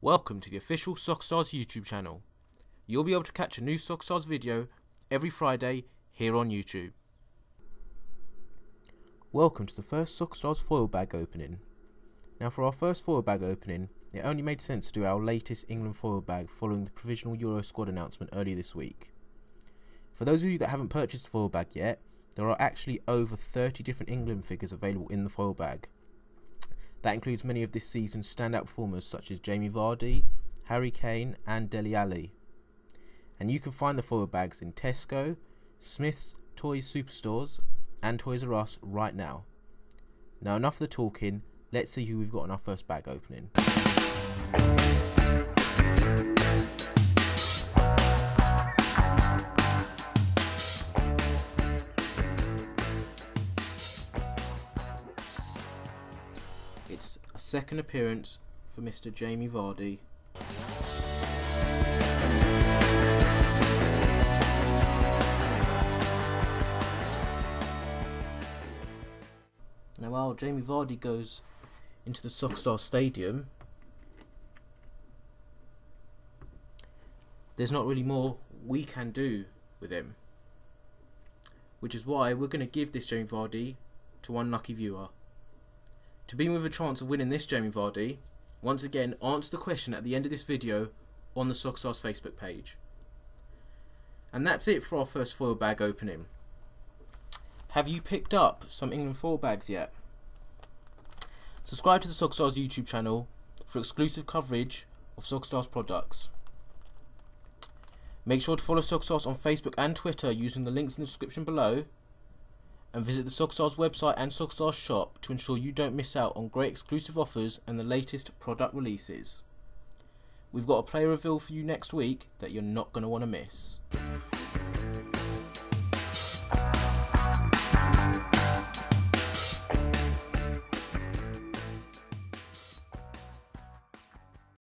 Welcome to the official SoccerStarz YouTube channel. You'll be able to catch a new SoccerStarz video every Friday here on YouTube. Welcome to the first SoccerStarz foil bag opening. Now for our first foil bag opening, it only made sense to do our latest England foil bag following the provisional Euro squad announcement earlier this week. For those of you that haven't purchased the foil bag yet, there are actually over 30 different England figures available in the foil bag. That includes many of this season's standout performers such as Jamie Vardy, Harry Kane and Dele Alli. And you can find the foil bags in Tesco, Smith's Toys Superstores and Toys R Us right now. Now enough of the talking, let's see who we've got in our first bag opening. It's a second appearance for Mr. Jamie Vardy. Now, while Jamie Vardy goes into the SoccerStarz Stadium, there's not really more we can do with him. Which is why we're going to give this Jamie Vardy to one lucky viewer. To be with a chance of winning this Jamie Vardy, once again answer the question at the end of this video on the SoccerStarz Facebook page. And that's it for our first foil bag opening. Have you picked up some England foil bags yet? Subscribe to the SoccerStarz YouTube channel for exclusive coverage of SoccerStarz products. Make sure to follow SoccerStarz on Facebook and Twitter using the links in the description below and visit the SoccerStarz website and SoccerStarz shop to ensure you don't miss out on great exclusive offers and the latest product releases. We've got a player reveal for you next week that you're not going to want to miss.